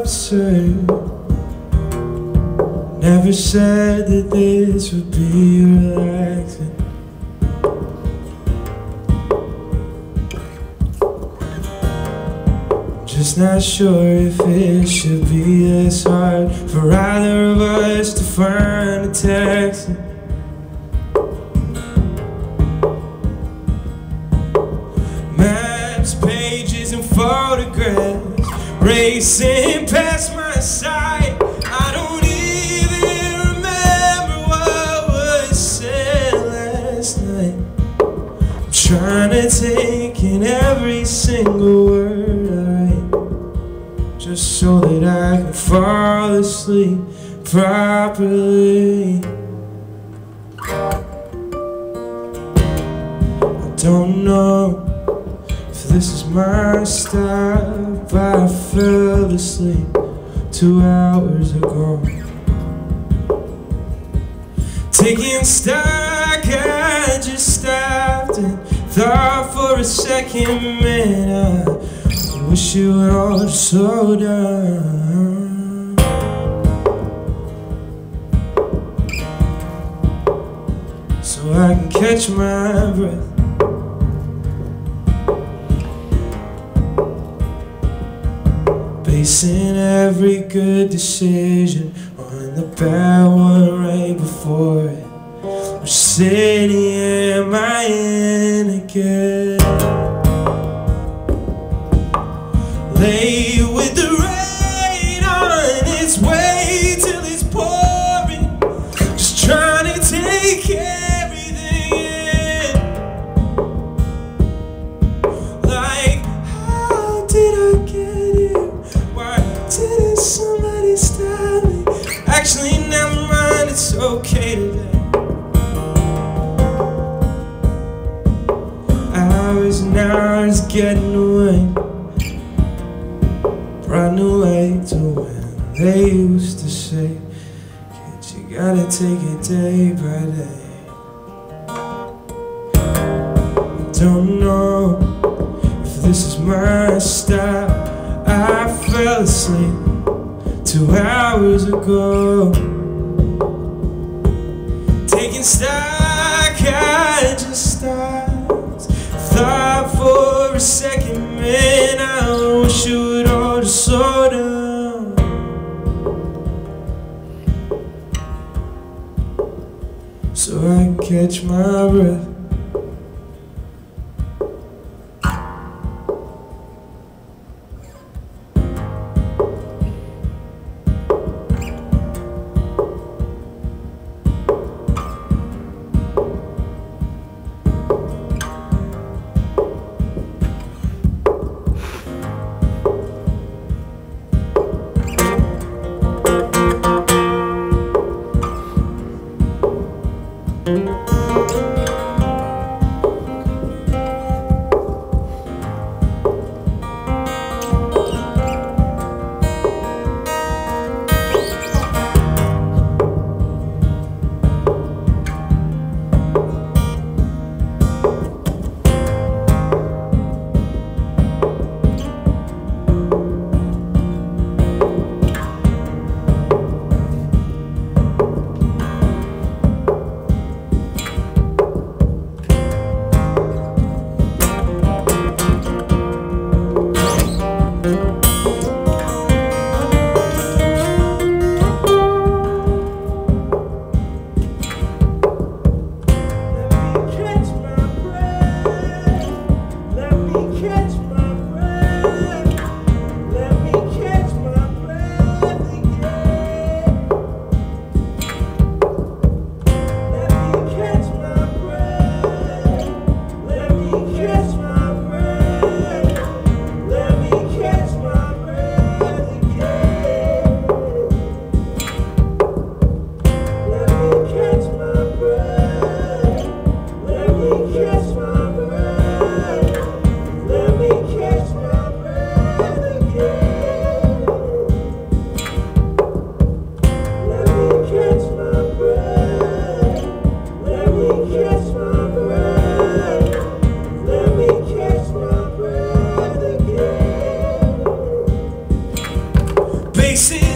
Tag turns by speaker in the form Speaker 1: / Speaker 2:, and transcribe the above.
Speaker 1: absurd. Never said that this would be relaxing. Just not sure if it should be this hard for either of us to find a taxi. Racing past my sight. I don't even remember what was said last night. I'm trying to take in every single word I write, just so that I can fall asleep properly. I don't know this is my style, I fell asleep two hours ago. Taking stock, I just stopped and thought for a second, man. I wish you would all slow down. So I can catch my breath. Basing every good decision on the bad one right before it. Which city am I in again? Actually, never mind, it's okay today. Hours and hours getting away. Brought new way to when they used to say, Kid, you gotta take it day by day. Don't know if this is my style. I fell asleep two hours ago. Taking stock, I just stopped. Thought for a second, man, I wish you would all just slow down. So I catch my breath. we can. facing